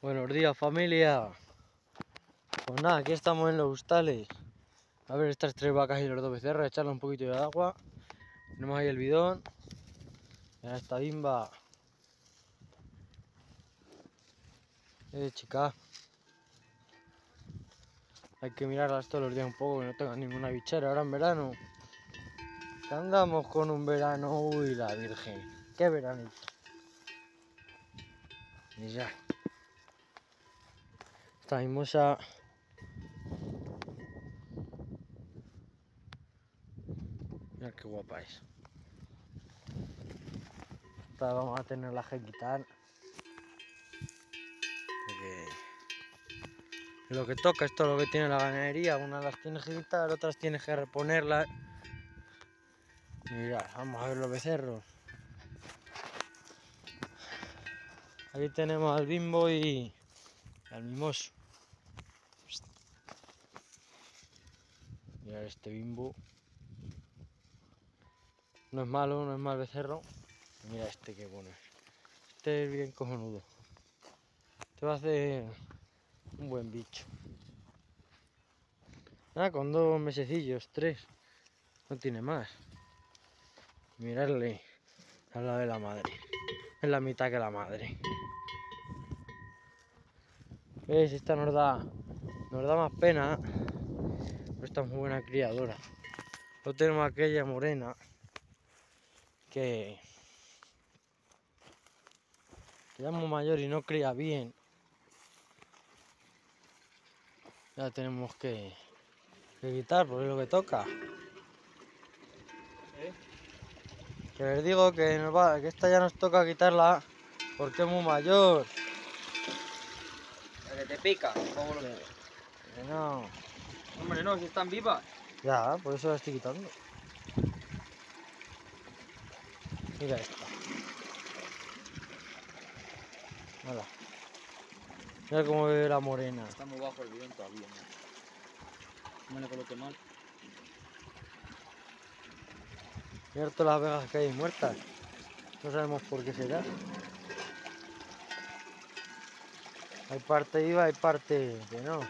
Buenos días familia. Pues nada, aquí estamos en los hostales. A ver estas tres vacas y los dos becerros, echarle un poquito de agua. Tenemos ahí el bidón. Mira esta bimba. Eh, chica. Hay que mirarlas todos los días un poco, que no tengan ninguna bichera ahora en verano. Que andamos con un verano, uy la virgen. Qué veranito. Y ya. Esta mimosa. Mira qué guapa es. Esta vamos a tenerla que quitar. Porque lo que toca, esto es lo que tiene la ganadería. Unas las tienes que quitar, otras tienes que reponerlas. Mira, vamos a ver los becerros. Aquí tenemos al bimbo y al mimoso. Mira este bimbo. No es malo, no es mal becerro. Mira este que es. Este es bien cojonudo. Este va a hacer un buen bicho. Nada, con dos mesecillos, tres. No tiene más. Mirarle al lado de la madre. Es la mitad que la madre. ¿Ves? Esta nos da, nos da más pena. Pero esta es muy buena criadora. Luego tenemos aquella morena que, que ya es muy mayor y no cría bien. Ya tenemos que, quitar porque es lo que toca. Que les digo que, va, que esta ya nos toca quitarla porque es muy mayor. Te pica, ¿cómo lo que no. Hombre, no, si están vivas. Ya, por eso la estoy quitando. Mira esta. Hola. Mira cómo bebe la morena. Está muy bajo el bidón todavía. No me lo coloque mal. Mira todas las vegas que hay muertas. No sabemos por qué será. Hay parte viva, hay parte que no.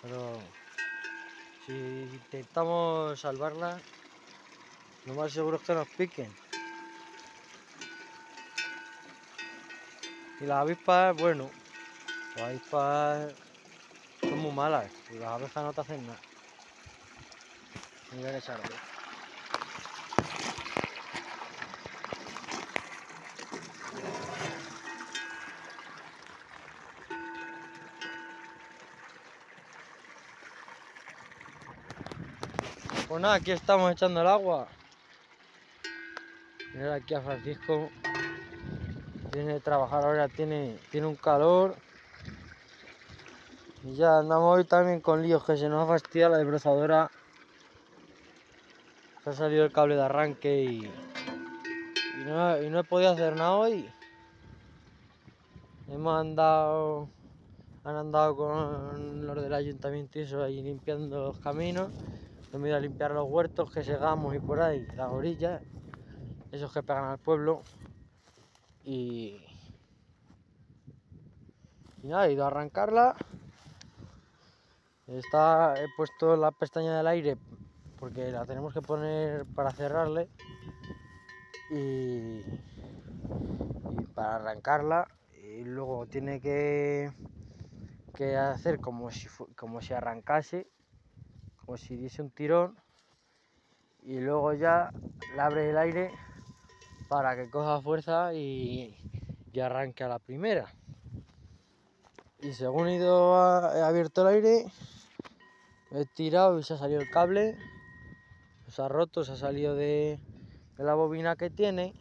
Pero si intentamos salvarla, lo más seguro es que nos piquen. Y las avispas, bueno, las avispas son muy malas. Y las abejas no te hacen nada. Mira que sardo. Pues nada, aquí estamos echando el agua. Mira aquí a Francisco. Tiene que trabajar ahora, tiene, tiene un calor. Y ya andamos hoy también con líos que se nos ha fastidiado la desbrozadora. Se ha salido el cable de arranque y, y, no, y no he podido hacer nada hoy. Hemos andado, han andado con los del ayuntamiento y eso ahí limpiando los caminos. Hemos ido a limpiar los huertos que segamos y por ahí, las orillas, esos que pegan al pueblo. Y, nada, he ido a arrancarla. Está, he puesto la pestaña del aire porque la tenemos que poner para cerrarle. Y, y para arrancarla. Y luego tiene que, que hacer como si, como si arrancase como si diese un tirón y luego ya le abres el aire para que coja fuerza y, y arranque a la primera. Y según he ido a- he abierto el aire, he tirado y se ha salido el cable, se ha roto, se ha salido de, la bobina que tiene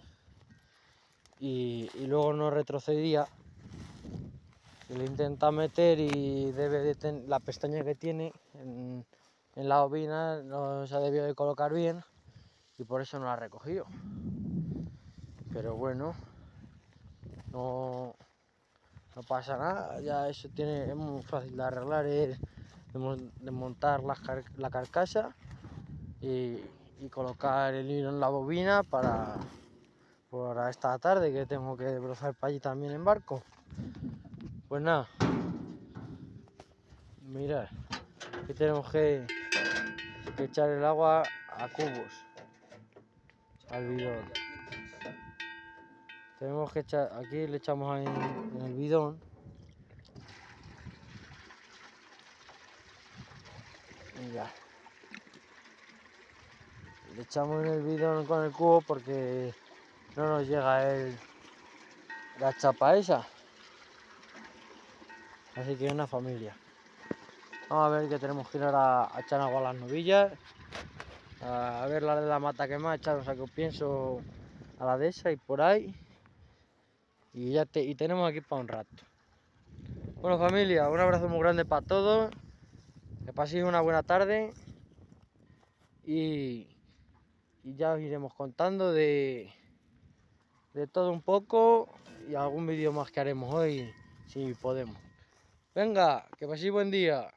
y, luego no retrocedía. Y le intenta meter y debe de ten- la pestaña que tiene en, en la bobina no se ha debido de colocar bien y por eso no la ha recogido. Pero bueno, no, pasa nada, ya eso tiene, es muy fácil de arreglar, es desmon- desmontar la, car- la carcasa y, colocar el hilo en la bobina para, para esta tarde que tengo que desbrozar para allí también en barco. Pues nada. Mirad. Aquí tenemos que, echar el agua a cubos. Al bidón. Tenemos que echar, aquí le echamos en, el bidón. Mira. Le echamos en el bidón con el cubo porque no nos llega el, la chapa esa. Así que una familia. Vamos a ver que tenemos que ir ahora a echar agua a las novillas. A ver la de la mata que más, echar un saco pienso a la de esa y por ahí. Y ya te, y tenemos aquí para un rato. Bueno familia, un abrazo muy grande para todos. Que paséis una buena tarde. Y, y ya os iremos contando de, de todo un poco y algún vídeo más que haremos hoy si podemos. Venga, que paséis buen día.